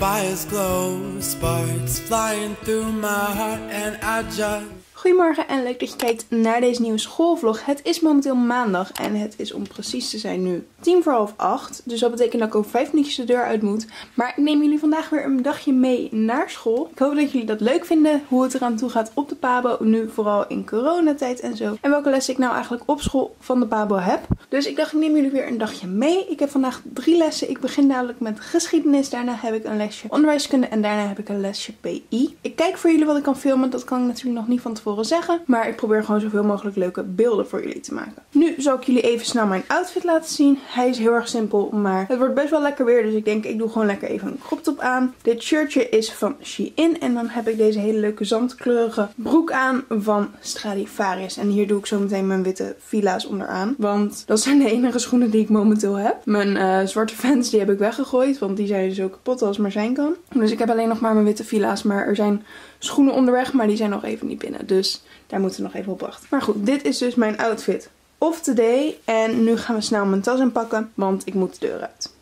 fires glow, sparks flying through my heart, and I just. Goedemorgen en leuk dat je kijkt naar deze nieuwe schoolvlog. Het is momenteel maandag en het is om precies te zijn nu tien voor half acht. Dus dat betekent dat ik over vijf minuutjes de deur uit moet. Maar ik neem jullie vandaag weer een dagje mee naar school. Ik hoop dat jullie dat leuk vinden, hoe het eraan toe gaat op de Pabo. Nu vooral in coronatijd en zo. En welke lessen ik nou eigenlijk op school van de Pabo heb. Dus ik dacht ik neem jullie weer een dagje mee. Ik heb vandaag drie lessen. Ik begin dadelijk met geschiedenis. Daarna heb ik een lesje onderwijskunde en daarna heb ik een lesje PI. Ik kijk voor jullie wat ik kan filmen. Dat kan ik natuurlijk nog niet van tevoren zeggen. Maar ik probeer gewoon zoveel mogelijk leuke beelden voor jullie te maken. Nu zal ik jullie even snel mijn outfit laten zien. Hij is heel erg simpel, maar het wordt best wel lekker weer. Dus ik denk ik doe gewoon lekker even een crop top aan. Dit shirtje is van Shein. En dan heb ik deze hele leuke zandkleurige broek aan van Stradivarius. En hier doe ik zo meteen mijn witte fila's onderaan. Want dat zijn de enige schoenen die ik momenteel heb. Mijn uh, zwarte fans die heb ik weggegooid. Want die zijn zo kapot als maar zijn kan. Dus ik heb alleen nog maar mijn witte fila's. Maar er zijn schoenen onderweg, maar die zijn nog even niet binnen. Dus daar moeten we nog even op wachten. Maar goed, dit is dus mijn outfit of today. En nu gaan we snel mijn tas inpakken, want ik moet de deur uit.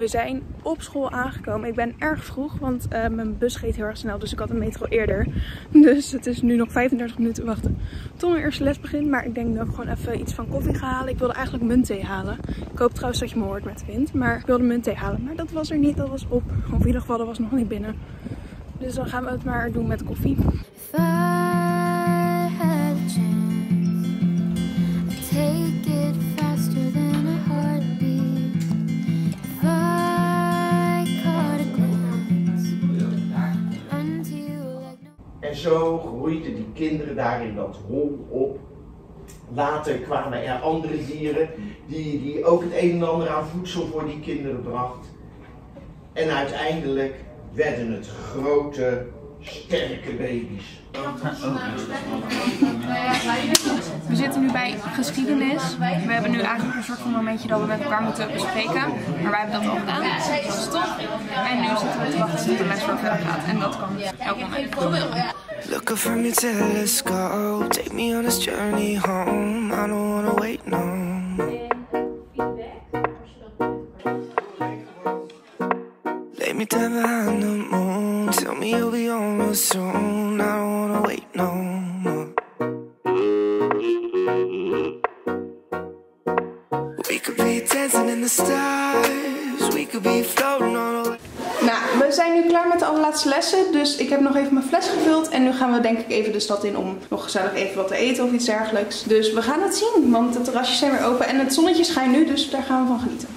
We zijn op school aangekomen. Ik ben erg vroeg, want uh, mijn bus reed heel erg snel. Dus ik had een metro eerder. Dus het is nu nog 35 minuten wachten tot mijn eerste les begint. Maar ik denk dat ik gewoon even iets van koffie ga halen. Ik wilde eigenlijk muntthee halen. Ik hoop trouwens dat je me hoort met de wind. Maar ik wilde muntthee halen. Maar dat was er niet. Dat was op. Of in ieder geval, dat was nog niet binnen. Dus dan gaan we het maar doen met koffie. Kinderen daar in dat hol op. Later kwamen er andere dieren die, die ook het een en ander aan voedsel voor die kinderen bracht. En uiteindelijk werden het grote, sterke baby's. We zitten nu bij geschiedenis. We hebben nu eigenlijk een soort van momentje dat we met elkaar moeten bespreken. Maar wij hebben dat al gedaan. Dat is. En nu zitten we te wachten tot de les verder gaat. En dat kan elk moment. Look up from your telescope, take me on this journey home. I don't wanna wait no. Lay me down behind the moon, tell me you'll be on soon. Lessen. Dus ik heb nog even mijn fles gevuld. En nu gaan we denk ik even de stad in om nog gezellig even wat te eten of iets dergelijks. Dus we gaan het zien, want de terrasjes zijn weer open. En het zonnetje schijnt nu, dus daar gaan we van genieten.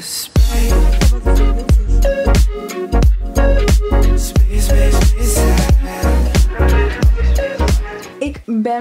As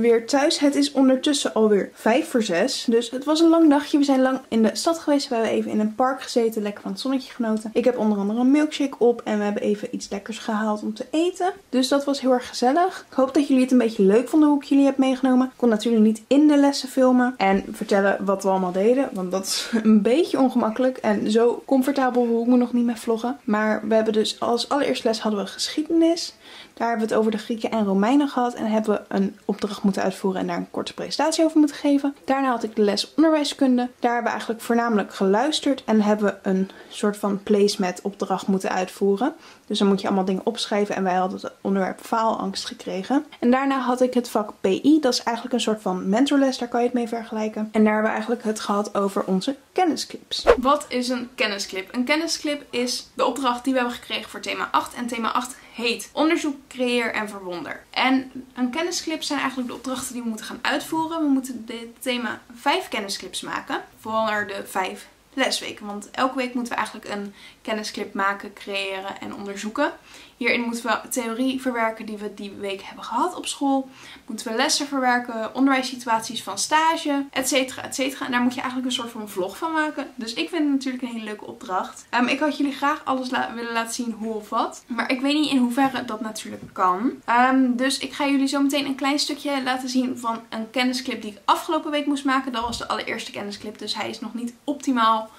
weer thuis. Het is ondertussen alweer 5 voor 6. Dus het was een lang dagje. We zijn lang in de stad geweest. We hebben even in een park gezeten. Lekker van het zonnetje genoten. Ik heb onder andere een milkshake op. En we hebben even iets lekkers gehaald om te eten. Dus dat was heel erg gezellig. Ik hoop dat jullie het een beetje leuk vonden hoe ik jullie heb meegenomen. Ik kon natuurlijk niet in de lessen filmen. En vertellen wat we allemaal deden. Want dat is een beetje ongemakkelijk. En zo comfortabel voel ik me nog niet met vloggen. Maar we hebben dus als allereerste les hadden we geschiedenis. Daar hebben we het over de Grieken en Romeinen gehad. En hebben we een opdracht moeten uitvoeren en daar een korte presentatie over moeten geven. Daarna had ik de les onderwijskunde. Daar hebben we eigenlijk voornamelijk geluisterd. En hebben we een soort van placemat opdracht moeten uitvoeren. Dus dan moet je allemaal dingen opschrijven. En wij hadden het onderwerp faalangst gekregen. En daarna had ik het vak PI. Dat is eigenlijk een soort van mentorles. Daar kan je het mee vergelijken. En daar hebben we eigenlijk het gehad over onze kennisclips. Wat is een kennisclip? Een kennisclip is de opdracht die we hebben gekregen voor thema 8. En thema 8 heet onderzoek, creëer en verwonder. En een kennisclip zijn eigenlijk de opdrachten die we moeten gaan uitvoeren. We moeten dit thema 5 kennisclips maken. Vooral er de 5 lesweken. Want elke week moeten we eigenlijk een kennisclip maken, creëren en onderzoeken. Hierin moeten we theorie verwerken die we die week hebben gehad op school. Moeten we lessen verwerken, onderwijssituaties van stage, et cetera, et cetera. En daar moet je eigenlijk een soort van vlog van maken. Dus ik vind het natuurlijk een hele leuke opdracht. Um, ik had jullie graag alles willen laten zien hoe of wat. Maar ik weet niet in hoeverre dat natuurlijk kan. Um, dus ik ga jullie zo meteen een klein stukje laten zien van een kennisclip die ik afgelopen week moest maken. Dat was de allereerste kennisclip, dus hij is nog niet optimaal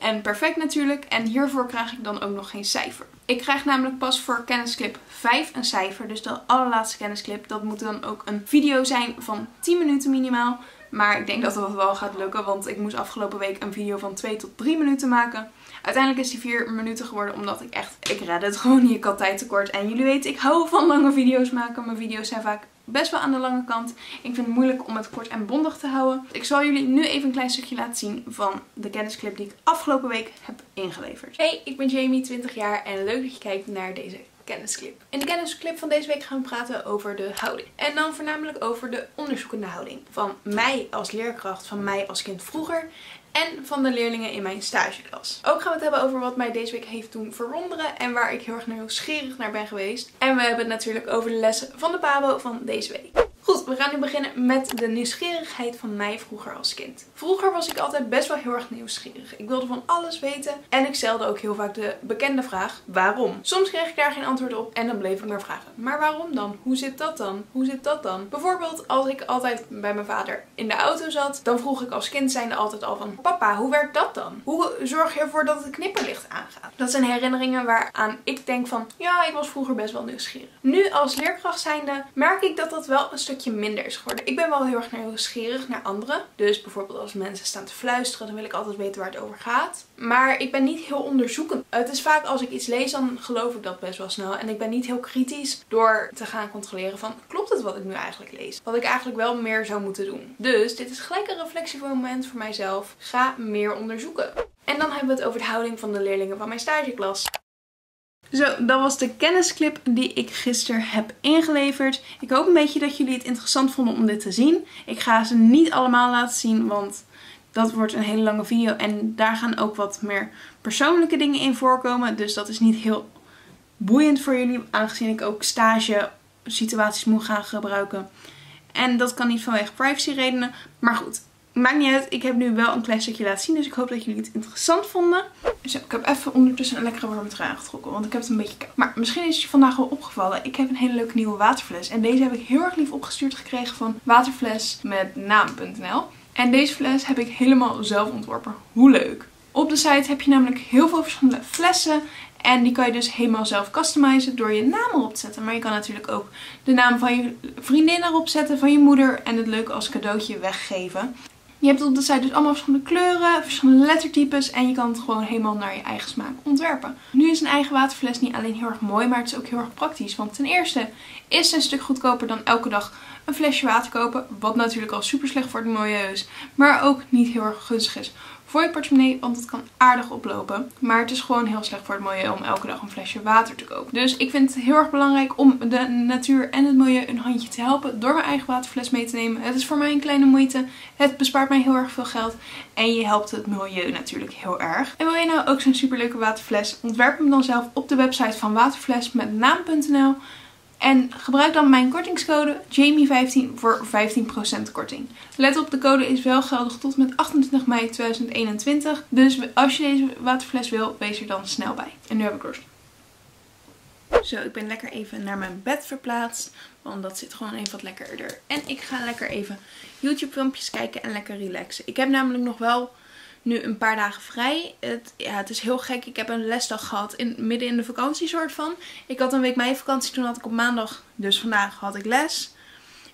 en perfect natuurlijk. En hiervoor krijg ik dan ook nog geen cijfer. Ik krijg namelijk pas voor kennisclip 5 een cijfer. Dus de allerlaatste kennisclip. Dat moet dan ook een video zijn van 10 minuten minimaal. Maar ik denk dat dat wel gaat lukken. Want ik moest afgelopen week een video van 2 tot 3 minuten maken. Uiteindelijk is die 4 minuten geworden. Omdat ik echt, ik red het gewoon niet. Ik had tijd tekort. En jullie weten, ik hou van lange video's maken. Mijn video's zijn vaak best wel aan de lange kant. Ik vind het moeilijk om het kort en bondig te houden. Ik zal jullie nu even een klein stukje laten zien van de kennisclip die ik afgelopen week heb ingeleverd. Hey, ik ben Jamie, 20 jaar en leuk dat je kijkt naar deze kennisclip. In de kennisclip van deze week gaan we praten over de houding. En dan voornamelijk over de onderzoekende houding. Van mij als leerkracht, van mij als kind vroeger en van de leerlingen in mijn stageklas. Ook gaan we het hebben over wat mij deze week heeft doen verwonderen en waar ik heel erg nieuwsgierig naar ben geweest. En we hebben het natuurlijk over de lessen van de Pabo van deze week. Goed, we gaan nu beginnen met de nieuwsgierigheid van mij vroeger als kind. Vroeger was ik altijd best wel heel erg nieuwsgierig. Ik wilde van alles weten en ik stelde ook heel vaak de bekende vraag waarom. Soms kreeg ik daar geen antwoord op en dan bleef ik maar vragen. Maar waarom dan? Hoe zit dat dan? Hoe zit dat dan? Bijvoorbeeld als ik altijd bij mijn vader in de auto zat, dan vroeg ik als kind zijnde altijd al van papa, hoe werkt dat dan? Hoe zorg je ervoor dat het knipperlicht aangaat? Dat zijn herinneringen waaraan ik denk van ja, ik was vroeger best wel nieuwsgierig. Nu als leerkracht zijnde merk ik dat dat wel een stukje minder is geworden. Ik ben wel heel erg nieuwsgierig naar anderen. Dus bijvoorbeeld als mensen staan te fluisteren, dan wil ik altijd weten waar het over gaat. Maar ik ben niet heel onderzoekend. Het is vaak als ik iets lees, dan geloof ik dat best wel snel. En ik ben niet heel kritisch door te gaan controleren van, klopt het wat ik nu eigenlijk lees? Wat ik eigenlijk wel meer zou moeten doen. Dus dit is gelijk een reflectiemoment voor mijzelf. Ga meer onderzoeken. En dan hebben we het over de houding van de leerlingen van mijn stageklas. Zo, dat was de kennisclip die ik gisteren heb ingeleverd. Ik hoop een beetje dat jullie het interessant vonden om dit te zien. Ik ga ze niet allemaal laten zien, want dat wordt een hele lange video. En daar gaan ook wat meer persoonlijke dingen in voorkomen. Dus dat is niet heel boeiend voor jullie, aangezien ik ook stage situaties moet gaan gebruiken. En dat kan niet vanwege privacy redenen. Maar goed, Maakt niet uit, ik heb nu wel een klein stukje laten zien. Dus ik hoop dat jullie het interessant vonden. Dus ik heb even ondertussen een lekkere warme trui aangetrokken. Want ik heb het een beetje koud. Maar misschien is het je vandaag wel opgevallen. Ik heb een hele leuke nieuwe waterfles. En deze heb ik heel erg lief opgestuurd gekregen van waterfles met naam.nl. En deze fles heb ik helemaal zelf ontworpen. Hoe leuk. Op de site heb je namelijk heel veel verschillende flessen. En die kan je dus helemaal zelf customizen door je naam erop te zetten. Maar je kan natuurlijk ook de naam van je vriendin erop zetten, van je moeder. En het leuk als cadeautje weggeven. Je hebt op de site dus allemaal verschillende kleuren, verschillende lettertypes en je kan het gewoon helemaal naar je eigen smaak ontwerpen. Nu is een eigen waterfles niet alleen heel erg mooi, maar het is ook heel erg praktisch. Want ten eerste is het een stuk goedkoper dan elke dag een flesje water kopen. Wat natuurlijk al super slecht voor het milieu is, maar ook niet heel erg gunstig is voor je portemonnee, want het kan aardig oplopen. Maar het is gewoon heel slecht voor het milieu om elke dag een flesje water te kopen. Dus ik vind het heel erg belangrijk om de natuur en het milieu een handje te helpen door mijn eigen waterfles mee te nemen. Het is voor mij een kleine moeite. Het bespaart mij heel erg veel geld. En je helpt het milieu natuurlijk heel erg. En wil je nou ook zo'n superleuke waterfles? Ontwerp hem dan zelf op de website van waterfles met naam.nl. En gebruik dan mijn kortingscode Jamie15 voor 15% korting. Let op, de code is wel geldig tot met 28 mei 2021. Dus als je deze waterfles wil, wees er dan snel bij. En nu heb ik rust. Zo, ik ben lekker even naar mijn bed verplaatst. Want dat zit gewoon even wat lekkerder. En ik ga lekker even YouTube filmpjes kijken en lekker relaxen. Ik heb namelijk nog wel nu een paar dagen vrij. Het, ja, het is heel gek. Ik heb een lesdag gehad in, midden in de vakantie soort van. Ik had een week meivakantie. Toen had ik op maandag, dus vandaag had ik les.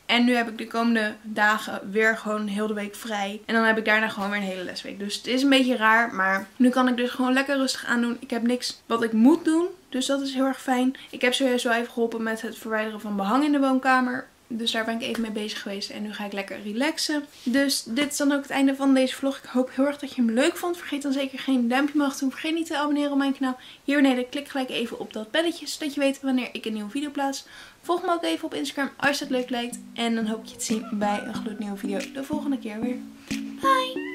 En nu heb ik de komende dagen weer gewoon heel de week vrij. En dan heb ik daarna gewoon weer een hele lesweek. Dus het is een beetje raar. Maar nu kan ik dus gewoon lekker rustig aan doen. Ik heb niks wat ik moet doen. Dus dat is heel erg fijn. Ik heb wel even geholpen met het verwijderen van behang in de woonkamer. Dus daar ben ik even mee bezig geweest. En nu ga ik lekker relaxen. Dus dit is dan ook het einde van deze vlog. Ik hoop heel erg dat je hem leuk vond. Vergeet dan zeker geen duimpje omhoog doen. Vergeet niet te abonneren op mijn kanaal. Hier beneden klik gelijk even op dat belletje. Zodat je weet wanneer ik een nieuwe video plaats. Volg me ook even op Instagram als je het leuk lijkt. En dan hoop ik je te zien bij een gloednieuwe video de volgende keer weer. Bye!